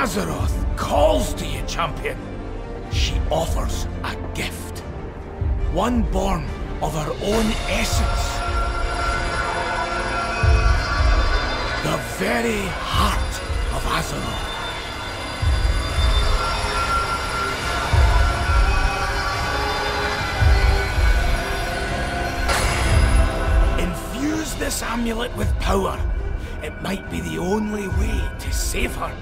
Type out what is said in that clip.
Azeroth calls to you, champion. She offers a gift. One born of her own essence. The very heart of Azeroth. Infuse this amulet with power. It might be the only way to save her.